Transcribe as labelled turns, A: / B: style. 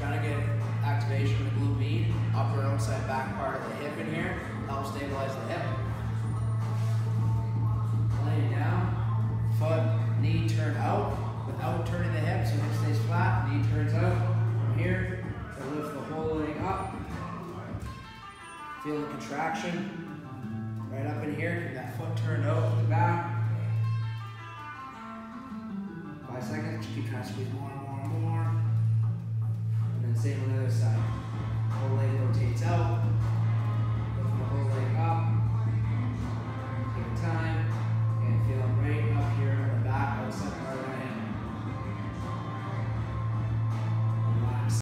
A: trying to get activation of the glute med, upper outside back part of the hip in here, help stabilize the hip. Laying down, foot, knee turned out without turning the hip, so hip stays flat, knee turns out from here to lift the whole leg up. Feel the contraction right up in here, keep that foot turned out to the back. Five seconds, keep trying to squeeze more and more same on the other side.